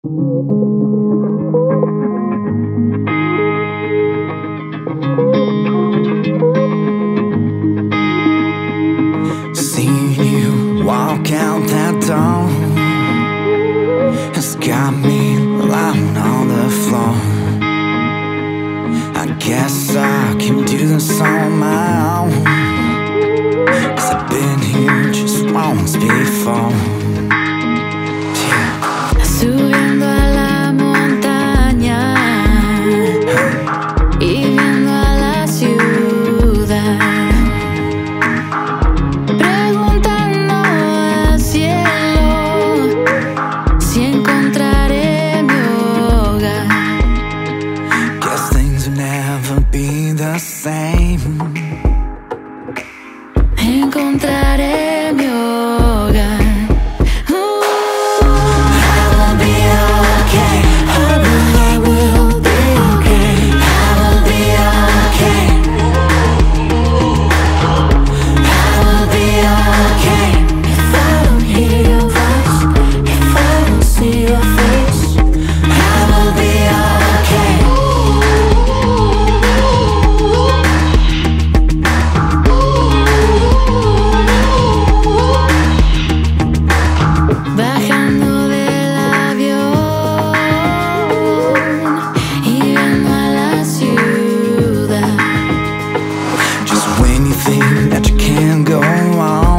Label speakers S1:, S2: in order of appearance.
S1: Seeing you walk out that door has got me lying on the floor. I guess I can do this on my own. Cause I've been here just once before. same.
S2: Encontraré.
S1: anything that you can't go on.